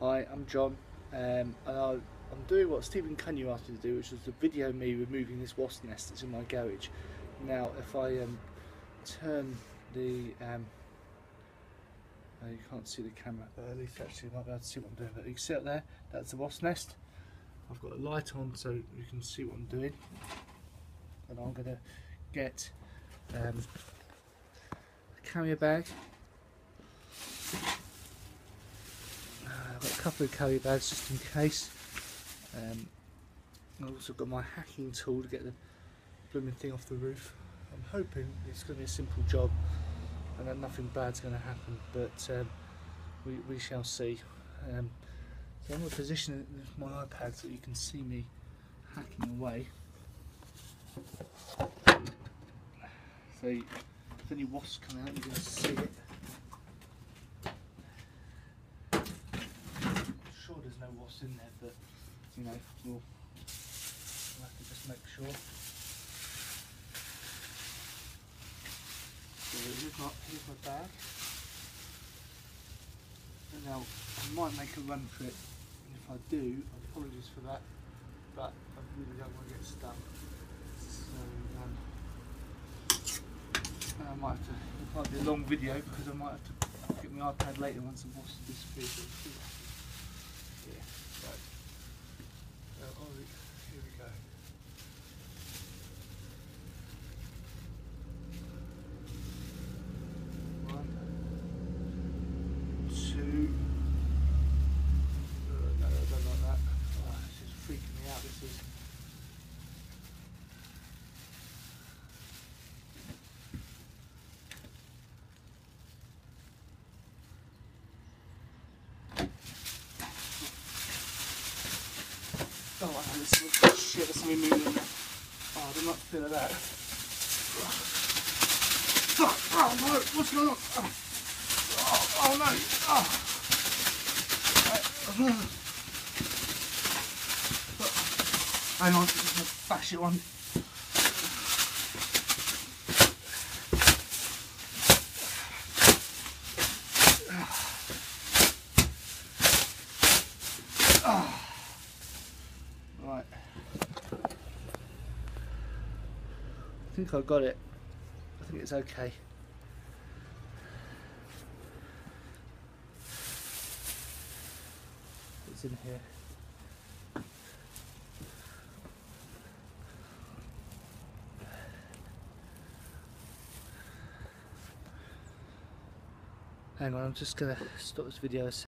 Hi, I'm John, um, and I, I'm doing what Stephen Cunningham asked me to do, which was to video me removing this wasp nest that's in my garage. Now, if I um, turn the, um, uh, you can't see the camera, but at least actually you might be able to see what I'm doing. But you can see up there, that's the wasp nest. I've got a light on so you can see what I'm doing, and I'm going to get um, a carrier bag. Uh, I've got a couple of carry bags just in case. Um, I've also got my hacking tool to get the blooming thing off the roof. I'm hoping it's going to be a simple job and that nothing bad's going to happen, but um, we, we shall see. Um, so I'm going to position my iPad so you can see me hacking away. So if any wasps come out, going to see it. sure there's no wasps in there, but you know, we'll, we'll have to just make sure. So here's my, here's my bag. And now I might make a run for it, and if I do, apologies for that, but I really don't want to get stuck. So um, I might have to, it might be a long video because I might have to get my iPad later once the wasp disappears. Yeah, So, oh, we- here we go. One, two. Uh, no, I don't like that. Oh, this is freaking me out. This is. Oh, wow, this is shit. There's something moving in there. Oh, I did not feel that. Oh, oh no, what's going on? Oh, oh, oh no. Oh. Right. Hang on, just gonna bash it one. Right. Ah. Ah. I think I got it. I think it's okay. It's in here. Hang on, I'm just gonna stop this video